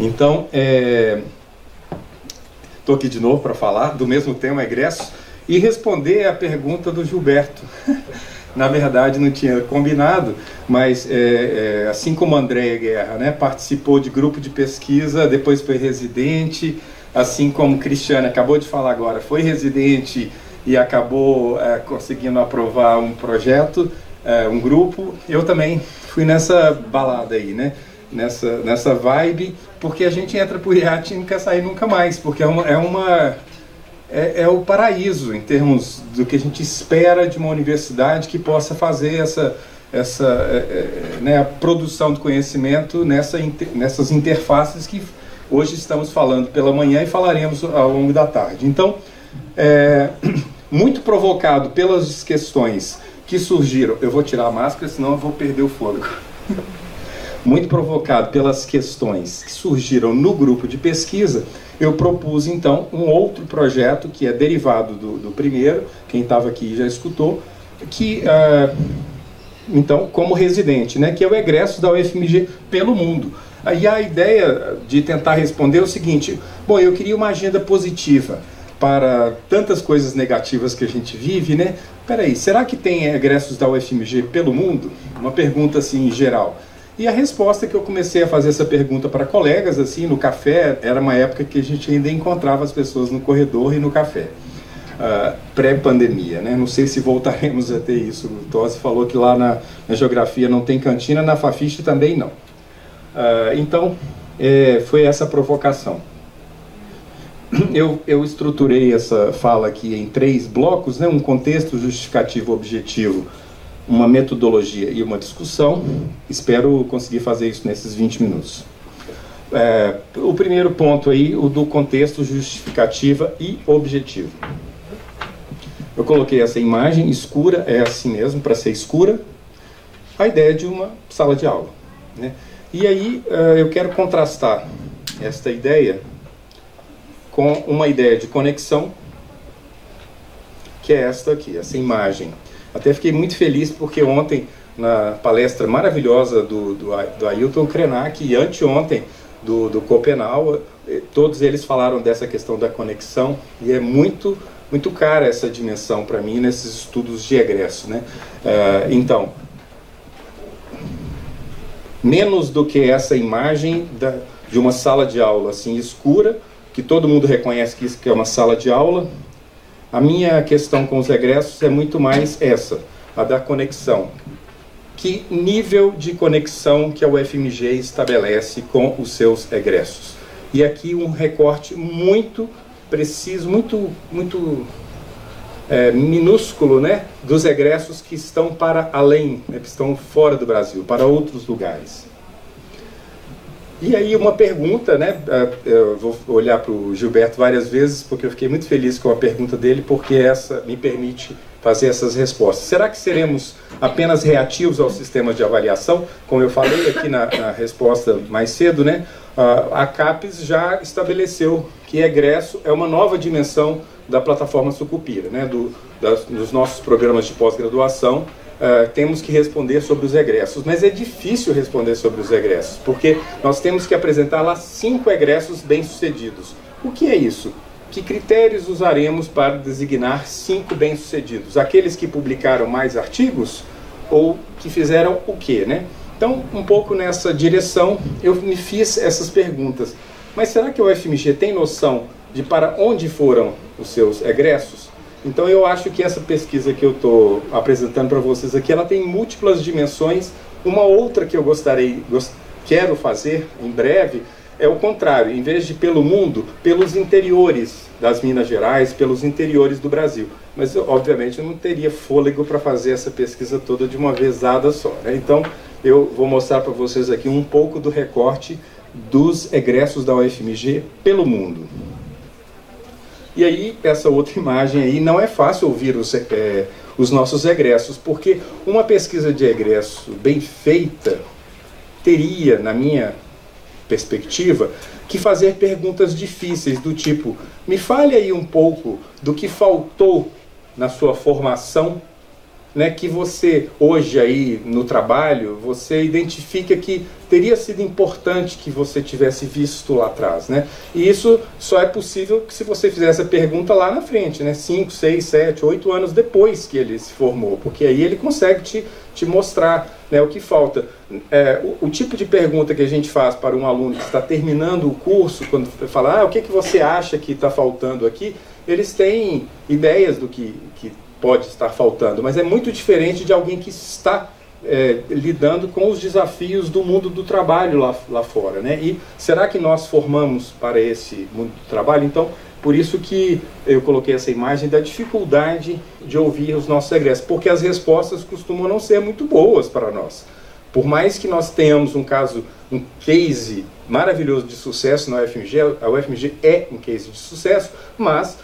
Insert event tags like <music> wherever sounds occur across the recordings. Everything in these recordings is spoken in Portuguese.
Então, estou é... aqui de novo para falar do mesmo tema, egressos, e responder a pergunta do Gilberto. <laughs> Na verdade, não tinha combinado, mas é, é, assim como Andréia Guerra né, participou de grupo de pesquisa, depois foi residente, assim como Cristiane acabou de falar agora, foi residente e acabou é, conseguindo aprovar um projeto, é, um grupo, eu também fui nessa balada aí, né? Nessa, nessa vibe, porque a gente entra por iate e não quer sair nunca mais, porque é uma, é uma é, é, o paraíso em termos do que a gente espera de uma universidade que possa fazer essa, essa é, é, né, a produção de conhecimento nessa, nessas interfaces que hoje estamos falando pela manhã e falaremos ao longo da tarde. Então, é, <clears throat> muito provocado pelas questões que surgiram. Eu vou tirar a máscara, senão eu vou perder o fôlego. <laughs> muito provocado pelas questões que surgiram no grupo de pesquisa, eu propus então um outro projeto que é derivado do, do primeiro, quem estava aqui já escutou, que uh, então como residente, né, que é o egresso da UFMG pelo mundo. Aí a ideia de tentar responder é o seguinte: bom, eu queria uma agenda positiva para tantas coisas negativas que a gente vive, né? Peraí, será que tem egressos da UFMG pelo mundo? Uma pergunta assim em geral. E a resposta que eu comecei a fazer essa pergunta para colegas, assim, no café, era uma época que a gente ainda encontrava as pessoas no corredor e no café. Uh, pré-pandemia, né? Não sei se voltaremos a ter isso. O Tossi falou que lá na, na, geografia não tem cantina, na Fafiche também não. Uh, então, é, foi essa provocação. Eu, eu estruturei essa fala aqui em três blocos, né? Um contexto justificativo objetivo uma metodologia e uma discussão. Espero conseguir fazer isso nesses 20 minutos. É, o primeiro ponto aí, o do contexto justificativa e objetivo. Eu coloquei essa imagem escura, é assim mesmo, para ser escura, a ideia de uma sala de aula. Né? E aí uh, eu quero contrastar esta ideia com uma ideia de conexão, que é esta aqui, essa imagem até fiquei muito feliz porque ontem, na palestra maravilhosa do, do, do Ailton Krenak e anteontem do, do Copenau, eh, todos eles falaram dessa questão da conexão e é muito muito cara essa dimensão para mim nesses estudos de egresso, né? Uh, então, menos do que essa imagem da, de uma sala de aula assim escura, que todo mundo reconhece que isso que é uma sala de aula, a minha questão com os egressos é muito mais essa, a da conexão. Que nível de conexão que a UFMG estabelece com os seus egressos? E aqui um recorte muito preciso, muito, muito é, minúsculo, né, dos egressos que estão para além, né, que estão fora do Brasil, para outros lugares. E aí uma pergunta, né? É, eu vou olhar para o Gilberto várias vezes, porque eu fiquei muito feliz com a pergunta dele, porque essa me permite fazer essas respostas. Será que seremos apenas reativos ao sistema de avaliação? Como eu falei aqui na, na resposta mais cedo, né? A CAPES já estabeleceu que egresso é uma nova dimensão da plataforma Sucupira, né? Do, das, dos nossos programas de pós-graduação uh, temos que responder sobre os egressos. Mas é difícil responder sobre os egressos, porque nós temos que apresentar lá cinco egressos bem-sucedidos. O que é isso? Que critérios usaremos para designar cinco bem-sucedidos? Aqueles que publicaram mais artigos ou que fizeram o quê, né? Então, um pouco nessa direção, eu me fiz essas perguntas. Mas será que o FMG tem noção de para onde foram os seus egressos? Então eu acho que essa pesquisa que eu estou apresentando para vocês aqui, ela tem múltiplas dimensões. Uma outra que eu gostaria, gost, quero fazer em breve é o contrário, em vez de pelo mundo, pelos interiores das Minas Gerais, pelos interiores do Brasil. Mas obviamente eu não teria fôlego para fazer essa pesquisa toda de uma vez dada só. Né? Então eu vou mostrar para vocês aqui um pouco do recorte dos egressos da UFMG pelo mundo. E aí, essa outra imagem aí, não é fácil ouvir os, é, os nossos egressos, porque uma pesquisa de egresso bem feita teria, na minha perspectiva, que fazer perguntas difíceis do tipo: me fale aí um pouco do que faltou na sua formação né, que você hoje aí no trabalho, você identifica que teria sido importante que você tivesse visto lá atrás, né? E isso só é possível se você fizer essa pergunta lá na frente, né? 5, 6, 7, 8 anos depois que ele se formou, porque aí ele consegue te, te mostrar né, o que falta. É, o, o, tipo de pergunta que a gente faz para um aluno que está terminando o curso, quando fala, ah, o que, que você acha que está faltando aqui, eles têm ideias do que, que pode estar faltando, mas é muito diferente de alguém que está é, lidando com os desafios do mundo do trabalho lá, lá fora. Né? E será que nós formamos para esse mundo do trabalho? Então, por isso que eu coloquei essa imagem da dificuldade de ouvir os nossos egressos, porque as respostas costumam não ser muito boas para nós. Por mais que nós tenhamos um caso, um case maravilhoso de sucesso na UFMG, a UFMG é um case de sucesso, mas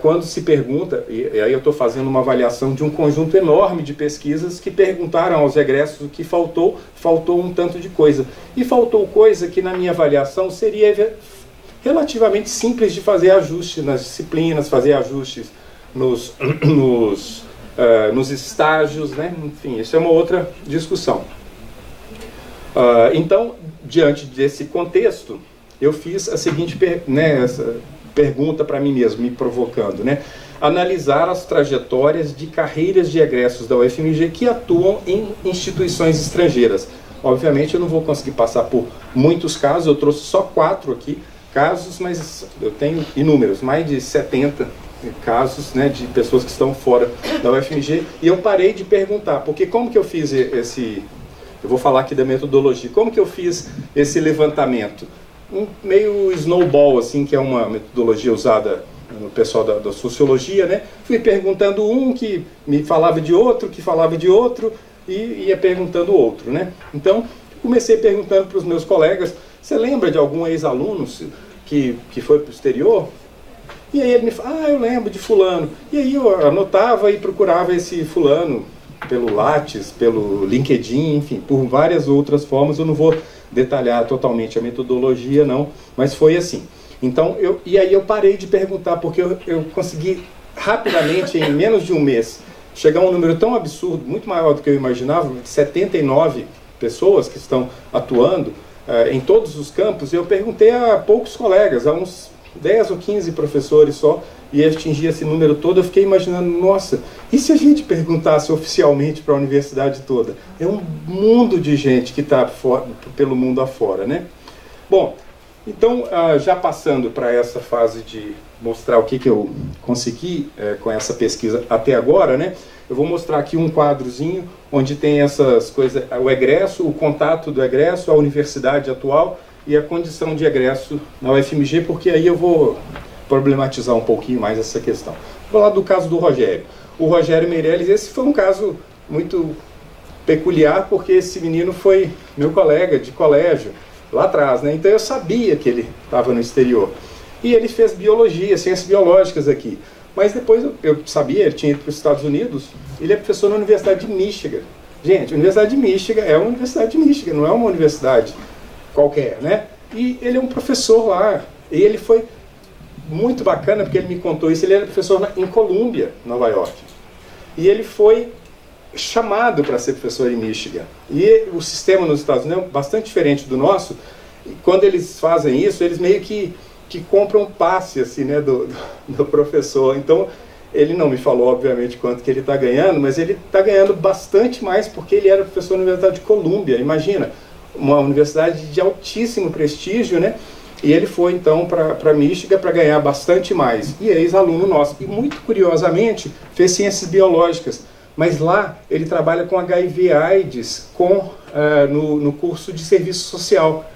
quando se pergunta, e, aí eu estou fazendo uma avaliação de um conjunto enorme de pesquisas que perguntaram aos egressos o que faltou, faltou um tanto de coisa. E faltou coisa que, na minha avaliação, seria relativamente simples de fazer ajustes nas disciplinas, fazer ajustes nos, <clears throat> nos, uh, nos estágios, né? enfim, isso é uma outra discussão. Uh, então, diante desse contexto, eu fiz a seguinte né, pergunta para mim mesmo, me provocando, né? Analisar as trajetórias de carreiras de egressos da UFMG que atuam em instituições estrangeiras. Obviamente eu não vou conseguir passar por muitos casos, eu trouxe só quatro aqui casos, mas eu tenho inúmeros, mais de 70 casos né, de pessoas que estão fora da UFMG e eu parei de perguntar, porque como que eu fiz esse, eu vou falar aqui da metodologia, como que eu fiz esse levantamento? Um meio snowball, assim, que é uma metodologia usada no pessoal da, da, sociologia, né? Fui perguntando um que me falava de outro, que falava de outro, e ia perguntando outro, né? Então, comecei perguntando para os meus colegas, você lembra de algum ex-aluno que, que foi para o exterior? E aí ele me fala, ah, eu lembro de fulano. E aí eu anotava e procurava esse fulano pelo Lattes, pelo LinkedIn, enfim, por várias outras formas. Eu não vou detalhar totalmente a metodologia, não, mas foi assim. Então, eu, e aí eu parei de perguntar, porque eu, eu consegui rapidamente, em menos de um mês, chegar a um número tão absurdo, muito maior do que eu imaginava, de 79 pessoas que estão atuando uh, em todos os campos, eu perguntei a poucos colegas, a uns 10 ou 15 professores só, e atingir esse número todo, eu fiquei imaginando, nossa, e se a gente perguntasse oficialmente para a universidade toda? É um mundo de gente que está pelo mundo afora, né? Bom, então, ah, já passando para essa fase de mostrar o que, que eu consegui é, com essa pesquisa até agora, né? Eu vou mostrar aqui um quadrozinho onde tem essas coisas, o egresso, o contato do egresso, a universidade atual e a condição de egresso na UFMG, porque aí eu vou problematizar um pouquinho mais essa questão. Vou falar do caso do Rogério. O Rogério Meirelles, esse foi um caso muito peculiar, porque esse menino foi meu colega de colégio lá atrás, né? Então eu sabia que ele estava no exterior. E ele fez biologia, ciências biológicas aqui. Mas depois eu, sabia, ele tinha ido para os Estados Unidos, ele é professor na Universidade de Michigan. Gente, a Universidade de Michigan é uma Universidade de Michigan, não é uma universidade qualquer, né? E ele é um professor lá. E ele foi muito bacana, porque ele me contou isso. Ele era professor na, em Colômbia, Nova York. E ele foi chamado para ser professor em Michigan. E o sistema nos Estados Unidos é bastante diferente do nosso. E quando eles fazem isso, eles meio que, que compram passe assim, né, do, do professor. Então, ele não me falou, obviamente, quanto que ele está ganhando, mas ele está ganhando bastante mais porque ele era professor na Universidade de Colômbia. Imagina, uma universidade de altíssimo prestígio, né? E ele foi então para Michigan para ganhar bastante mais. E é ex-aluno nosso. E muito curiosamente, fez ciências biológicas. Mas lá ele trabalha com HIV/AIDS com, uh, no, no curso de serviço social.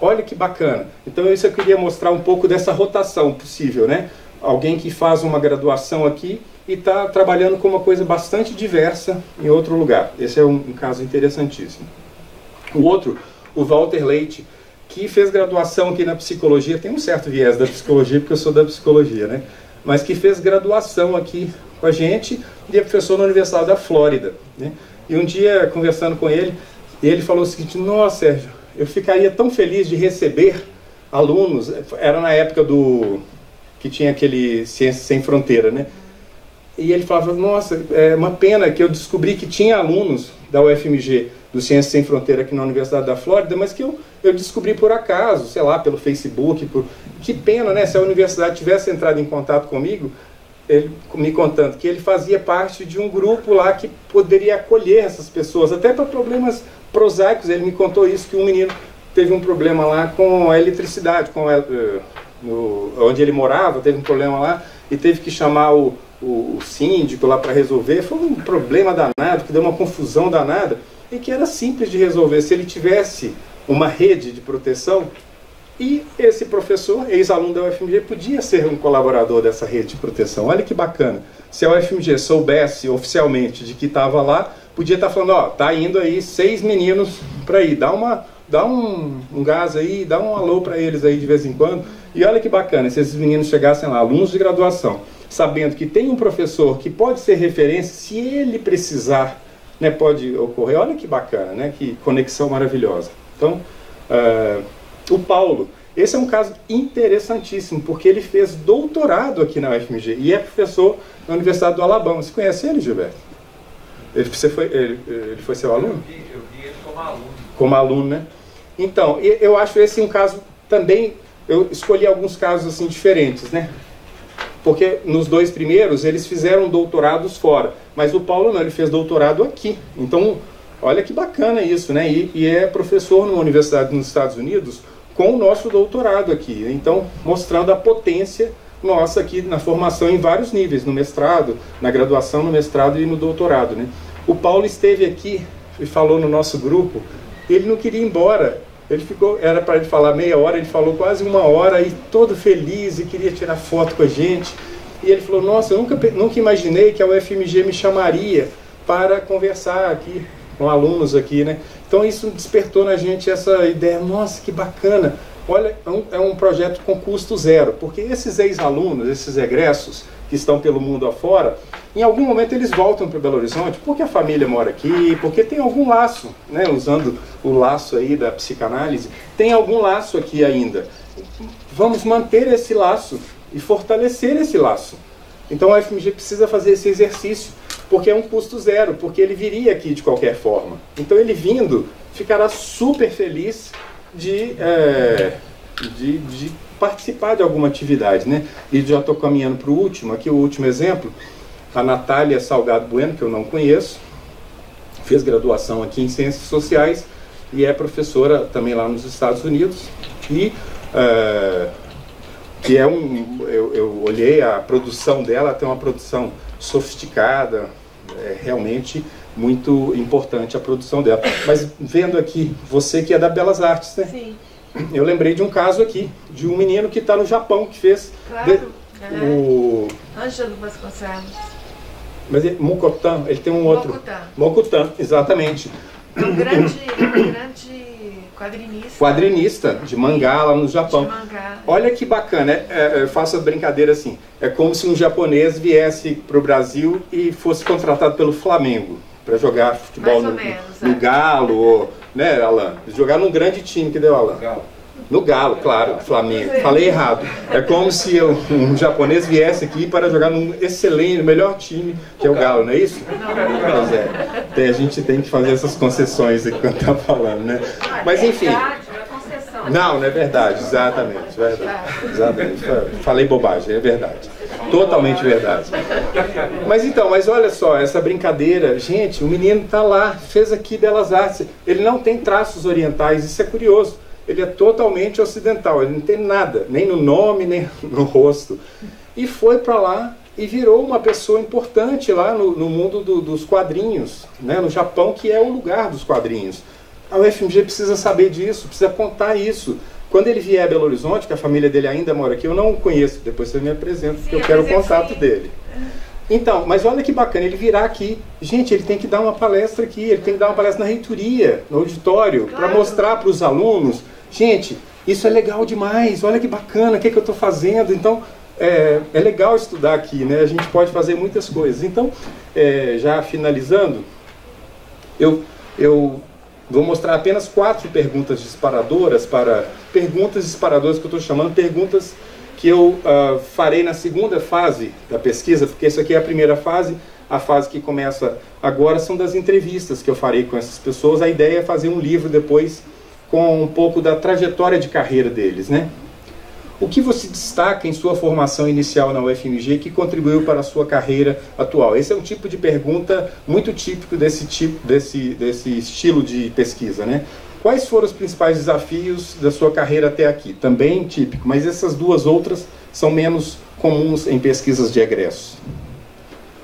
Olha que bacana. Então isso eu queria mostrar um pouco dessa rotação possível, né? Alguém que faz uma graduação aqui e está trabalhando com uma coisa bastante diversa em outro lugar. Esse é um, um caso interessantíssimo. O outro, o Walter Leite, que fez graduação aqui na psicologia, tem um certo viés da psicologia, porque eu sou da psicologia, né? Mas que fez graduação aqui com a gente e é professor na Universidade da Flórida, né? E um dia, conversando com ele, ele falou o seguinte: Nossa, Sérgio, eu ficaria tão feliz de receber alunos. Era na época do. que tinha aquele Ciência Sem Fronteira, né? e ele falava, nossa, é uma pena que eu descobri que tinha alunos da UFMG, do Ciências Sem Fronteira aqui na Universidade da Flórida, mas que eu, eu descobri por acaso, sei lá, pelo Facebook. Por... Que pena, né? Se a universidade tivesse entrado em contato comigo, ele me contando que ele fazia parte de um grupo lá que poderia acolher essas pessoas, até para problemas prosaicos. Ele me contou isso, que um menino teve um problema lá com a eletricidade, com a, uh, no, onde ele morava, teve um problema lá e teve que chamar o, o, o síndico lá para resolver. Foi um problema danado, que deu uma confusão danada e que era simples de resolver. Se ele tivesse uma rede de proteção, e esse professor, ex-aluno da UFMG, podia ser um colaborador dessa rede de proteção. Olha que bacana. Se a UFMG soubesse oficialmente de que estava lá, podia estar tá falando, ó, tá indo aí seis meninos para ir, dá uma dá um, um gás aí, dá um alô para eles aí de vez em quando. E olha que bacana, se esses meninos chegassem lá, alunos de graduação, sabendo que tem um professor que pode ser referência, se ele precisar, né, pode ocorrer. Olha que bacana, né, que conexão maravilhosa. Então, uh, o Paulo, esse é um caso interessantíssimo, porque ele fez doutorado aqui na UFMG e é professor na Universidade do Alabama. Você conhece ele, Gilberto? Ele, você foi, ele, ele foi seu aluno? Eu vi, eu vi ele como aluno. Como aluno, né? Então, eu acho esse um caso também, eu escolhi alguns casos assim diferentes, né? Porque nos dois primeiros eles fizeram doutorados fora, mas o Paulo não, ele fez doutorado aqui. Então, olha que bacana isso, né? E, e é professor numa universidade nos Estados Unidos com o nosso doutorado aqui. Então, mostrando a potência nossa aqui na formação em vários níveis, no mestrado, na graduação, no mestrado e no doutorado. Né? O Paulo esteve aqui e falou no nosso grupo, ele não queria ir embora. Ele ficou, era para ele falar meia hora, ele falou quase uma hora e todo feliz e queria tirar foto com a gente. E ele falou: Nossa, eu nunca, nunca imaginei que a UFMG me chamaria para conversar aqui com alunos aqui, né? Então isso despertou na gente essa ideia, nossa, que bacana. Olha, é um, é um projeto com custo zero, porque esses ex-alunos, esses egressos que estão pelo mundo afora, em algum momento eles voltam para Belo Horizonte porque a família mora aqui, porque tem algum laço, né, usando o laço aí da psicanálise, tem algum laço aqui ainda. Vamos manter esse laço e fortalecer esse laço. Então a FMG precisa fazer esse exercício porque é um custo zero, porque ele viria aqui de qualquer forma. Então ele vindo ficará super feliz de, é, de, de, participar de alguma atividade. Né? E já estou caminhando para o último, aqui o último exemplo, a Natália Salgado Bueno, que eu não conheço, fez graduação aqui em Ciências Sociais e é professora também lá nos Estados Unidos. E é, que é um. Eu, eu olhei a produção dela, tem uma produção sofisticada, é realmente muito importante a produção dela. Mas vendo aqui, você que é da Belas Artes, né? Sim. Eu lembrei de um caso aqui, de um menino que está no Japão, que fez claro. de, é. o... Ângelo Vasconcelos. Mas ele, Mokotan, ele tem um outro. Mokutan. Mokutan, exatamente. Um grande, um grande quadrinista. Quadrinista de mangá lá no Japão. De mangá. Olha que bacana, é, é, eu faço a brincadeira assim. É como se um japonês viesse para o Brasil e fosse contratado pelo Flamengo para jogar futebol no, menos, no, é. Galo, ou, né, Alan? Jogar num grande time que deu Alan. Galo. No Galo, claro, Flamengo. Falei errado. É como se eu, um japonês viesse aqui para jogar num excelente, melhor time, que é o Galo, não é isso? Pois é. Tem, a gente tem que fazer essas concessões aqui quando tá falando, né? Mas enfim. Não, não é verdade, exatamente, verdade. Exatamente. Falei bobagem, é verdade. Totalmente verdade. Mas então, mas olha só, essa brincadeira, gente, o menino está lá, fez aqui Belas Artes. Ele não tem traços orientais, isso é curioso ele é totalmente ocidental, ele não tem nada, nem no nome, nem <laughs> no rosto. E foi para lá e virou uma pessoa importante lá no, no mundo do, dos quadrinhos, né, no Japão, que é o lugar dos quadrinhos. A UFMG precisa saber disso, precisa contar isso. Quando ele vier a Belo Horizonte, que a família dele ainda mora aqui, eu não o conheço, depois você me apresenta, porque eu quero o contato dele. Então, mas olha que bacana, ele virá aqui. Gente, ele tem que dar uma palestra aqui, ele tem que dar uma palestra na reitoria, no auditório, Claro. para mostrar para os alunos Gente, isso é legal demais, olha que bacana, o que, é que eu estou fazendo? Então, é, é, legal estudar aqui, né? A gente pode fazer muitas coisas. Então, é, já finalizando, eu, eu vou mostrar apenas quatro perguntas disparadoras para perguntas disparadoras que eu estou chamando perguntas que eu uh, farei na segunda fase da pesquisa, porque isso aqui é a primeira fase, a fase que começa agora são das entrevistas que eu farei com essas pessoas. A ideia é fazer um livro depois com um pouco da trajetória de carreira deles, né? O que você destaca em sua formação inicial na UFMG que contribuiu para a sua carreira atual? Esse é um tipo de pergunta muito típico desse tipo, desse, desse estilo de pesquisa, né? Quais foram os principais desafios da sua carreira até aqui? Também típico, mas essas duas outras são menos comuns em pesquisas de egressos.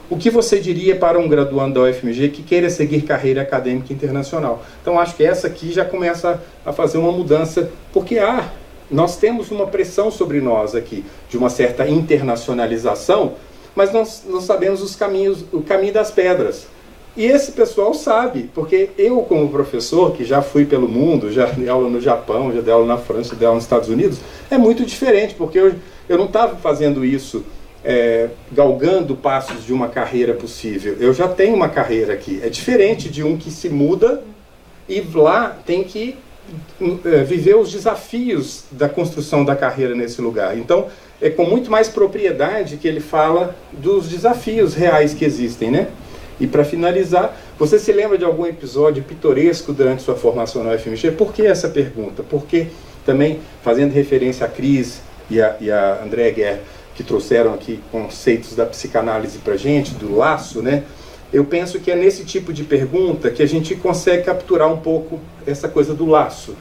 O que você diria para um graduando da UFMG que queira seguir carreira acadêmica internacional? Então acho que essa aqui já começa a fazer uma mudança, porque há nós temos uma pressão sobre nós aqui, de uma certa internacionalização, mas nós não sabemos os caminhos, o caminho das pedras. E esse pessoal sabe, porque eu, como professor, que já fui pelo mundo, já dei aula no Japão, já dei aula na França, dei aula nos Estados Unidos, é muito diferente, porque eu, eu não estava fazendo isso é, galgando passos de uma carreira possível. Eu já tenho uma carreira aqui. É diferente de um que se muda e lá tem que é, viver os desafios da construção da carreira nesse lugar. Então, é com muito mais propriedade que ele fala dos desafios reais que existem, né? E para finalizar, você se lembra de algum episódio pitoresco durante sua formação na UFMG? Por que essa pergunta? Porque também, fazendo referência a Cris e a, e a André Guerra, que trouxeram aqui conceitos da psicanálise para gente, do laço, né? eu penso que é nesse tipo de pergunta que a gente consegue capturar um pouco essa coisa do laço,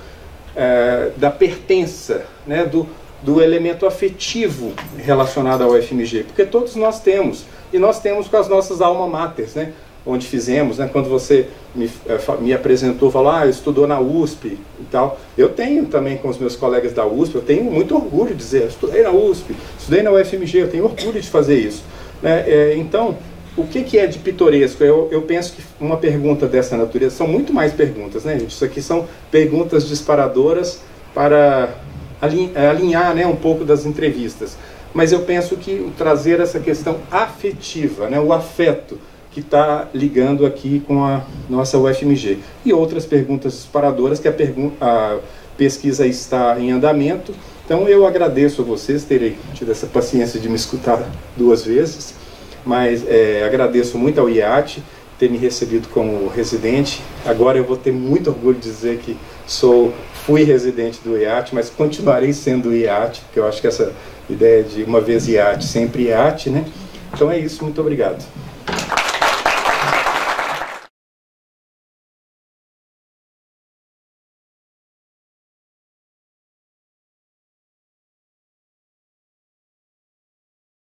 é, da pertença, né, do, do elemento afetivo relacionado ao FMG, porque todos nós temos, e nós temos com as nossas alma maters, né, onde fizemos, né, quando você me, é, me apresentou, falou, ah, estudou na USP e tal, eu tenho também com os meus colegas da USP, eu tenho muito orgulho de dizer, estudei na USP, estudei na UFMG, eu tenho orgulho de fazer isso. Né, é, então, o que, que é de pitoresco? Eu, eu penso que uma pergunta dessa natureza, são muito mais perguntas, né, gente? Isso aqui são perguntas disparadoras para alinhar né, um pouco das entrevistas. Mas eu penso que trazer essa questão afetiva, né, o afeto, que está ligando aqui com a nossa UFMG. E outras perguntas disparadoras, que a, a pesquisa está em andamento. Então eu agradeço a vocês terem tido essa paciência de me escutar duas vezes mas é, agradeço muito ao IAT ter me recebido como residente. Agora eu vou ter muito orgulho de dizer que sou fui residente do IAT, mas continuarei sendo IAT, porque eu acho que essa ideia de uma vez IAT, sempre IAT, né? Então é isso, muito obrigado.